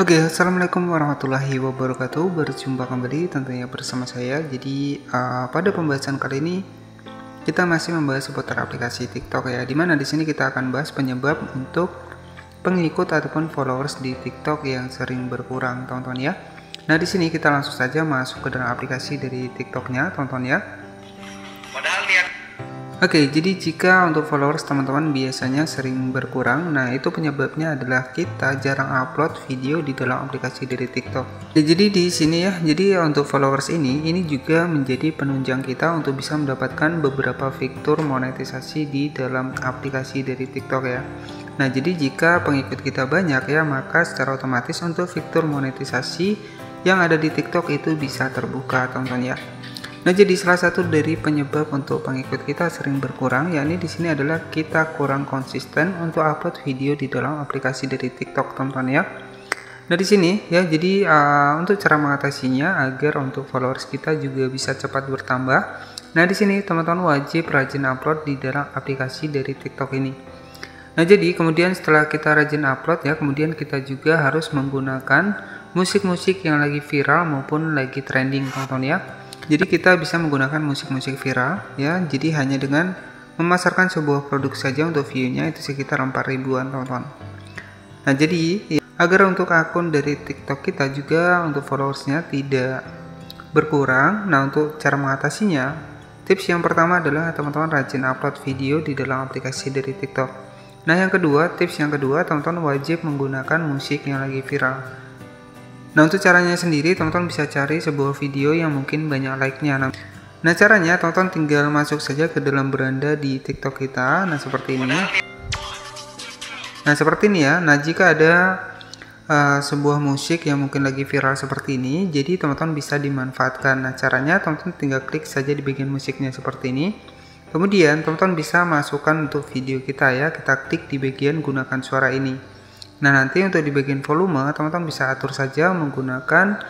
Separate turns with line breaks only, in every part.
Oke, assalamualaikum warahmatullahi wabarakatuh. Berjumpa kembali tentunya bersama saya. Jadi uh, pada pembahasan kali ini kita masih membahas seputar aplikasi TikTok ya. Di mana di sini kita akan bahas penyebab untuk pengikut ataupun followers di TikTok yang sering berkurang, teman-teman ya. Nah di sini kita langsung saja masuk ke dalam aplikasi dari TikToknya, teman-teman ya. Oke, jadi jika untuk followers teman-teman biasanya sering berkurang, nah itu penyebabnya adalah kita jarang upload video di dalam aplikasi dari TikTok. Ya, jadi di sini ya, jadi untuk followers ini, ini juga menjadi penunjang kita untuk bisa mendapatkan beberapa fitur monetisasi di dalam aplikasi dari TikTok ya. Nah, jadi jika pengikut kita banyak ya, maka secara otomatis untuk fitur monetisasi yang ada di TikTok itu bisa terbuka, teman-teman ya. Nah, jadi salah satu dari penyebab untuk pengikut kita sering berkurang yakni di sini adalah kita kurang konsisten untuk upload video di dalam aplikasi dari TikTok, teman-teman ya. Nah, di sini ya, jadi uh, untuk cara mengatasinya agar untuk followers kita juga bisa cepat bertambah. Nah, di sini teman-teman wajib rajin upload di dalam aplikasi dari TikTok ini. Nah, jadi kemudian setelah kita rajin upload ya, kemudian kita juga harus menggunakan musik-musik yang lagi viral maupun lagi trending, teman-teman ya jadi kita bisa menggunakan musik-musik viral ya. Jadi hanya dengan memasarkan sebuah produk saja untuk view-nya itu sekitar 4 ribuan teman-teman. Nah jadi ya, agar untuk akun dari TikTok kita juga untuk followersnya tidak berkurang. Nah untuk cara mengatasinya, tips yang pertama adalah teman-teman rajin upload video di dalam aplikasi dari TikTok. Nah yang kedua, tips yang kedua teman-teman wajib menggunakan musik yang lagi viral. Nah untuk caranya sendiri teman-teman bisa cari sebuah video yang mungkin banyak like-nya. Nah, nah caranya teman-teman tinggal masuk saja ke dalam beranda di TikTok kita. Nah seperti ini. Nah seperti ini ya. Nah jika ada uh, sebuah musik yang mungkin lagi viral seperti ini, jadi teman-teman bisa dimanfaatkan. Nah caranya teman-teman tinggal klik saja di bagian musiknya seperti ini. Kemudian teman-teman bisa masukkan untuk video kita ya. Kita klik di bagian gunakan suara ini. Nah nanti untuk di bagian volume teman-teman bisa atur saja menggunakan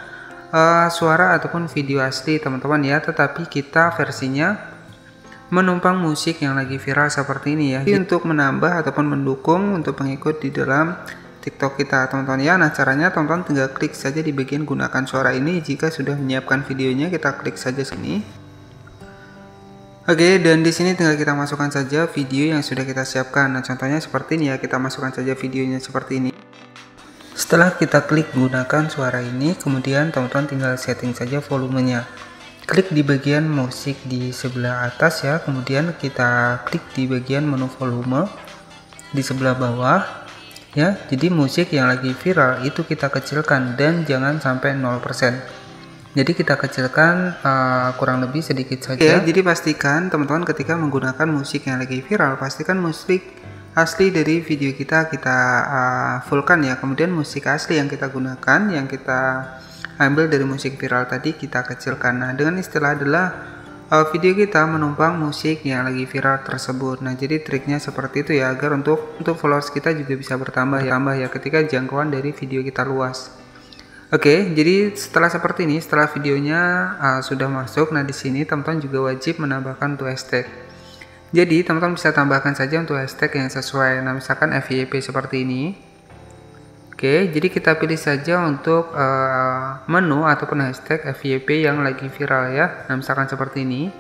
uh, suara ataupun video asli teman-teman ya. Tetapi kita versinya menumpang musik yang lagi viral seperti ini ya. Jadi untuk menambah ataupun mendukung untuk pengikut di dalam TikTok kita teman-teman ya. Nah caranya teman-teman tinggal klik saja di bagian gunakan suara ini. Jika sudah menyiapkan videonya kita klik saja sini Oke, dan di sini tinggal kita masukkan saja video yang sudah kita siapkan. Nah, contohnya seperti ini ya, kita masukkan saja videonya seperti ini. Setelah kita klik gunakan suara ini, kemudian teman-teman tinggal setting saja volumenya. Klik di bagian musik di sebelah atas ya, kemudian kita klik di bagian menu volume di sebelah bawah ya. Jadi musik yang lagi viral itu kita kecilkan dan jangan sampai 0% jadi kita kecilkan uh, kurang lebih sedikit saja. Ya, jadi pastikan teman-teman ketika menggunakan musik yang lagi viral pastikan musik asli dari video kita kita uh, fullkan ya. Kemudian musik asli yang kita gunakan yang kita ambil dari musik viral tadi kita kecilkan. Nah dengan istilah adalah uh, video kita menumpang musik yang lagi viral tersebut. Nah jadi triknya seperti itu ya agar untuk untuk followers kita juga bisa bertambah ya. Tambah ya. Ketika jangkauan dari video kita luas Oke, jadi setelah seperti ini, setelah videonya uh, sudah masuk, nah di sini teman-teman juga wajib menambahkan untuk hashtag. Jadi teman-teman bisa tambahkan saja untuk hashtag yang sesuai. Nah misalkan FYP seperti ini. Oke, jadi kita pilih saja untuk uh, menu ataupun hashtag FYP yang lagi viral ya. Nah misalkan seperti ini.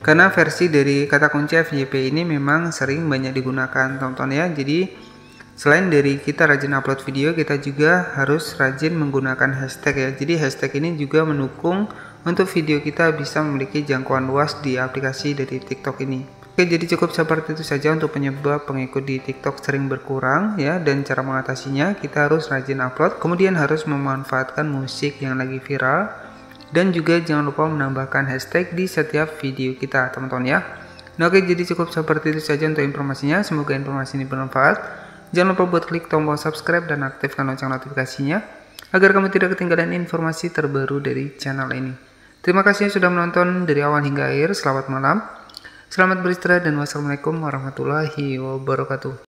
Karena versi dari kata kunci FYP ini memang sering banyak digunakan teman-teman ya. Jadi Selain dari kita rajin upload video, kita juga harus rajin menggunakan hashtag ya. Jadi hashtag ini juga mendukung untuk video kita bisa memiliki jangkauan luas di aplikasi dari TikTok ini. Oke, jadi cukup seperti itu saja untuk penyebab pengikut di TikTok sering berkurang ya dan cara mengatasinya kita harus rajin upload, kemudian harus memanfaatkan musik yang lagi viral dan juga jangan lupa menambahkan hashtag di setiap video kita, teman-teman ya. Nah, oke, jadi cukup seperti itu saja untuk informasinya. Semoga informasi ini bermanfaat. Jangan lupa buat klik tombol subscribe dan aktifkan lonceng notifikasinya agar kamu tidak ketinggalan informasi terbaru dari channel ini. Terima kasih sudah menonton dari awal hingga akhir. Selamat malam. Selamat beristirahat dan wassalamualaikum warahmatullahi wabarakatuh.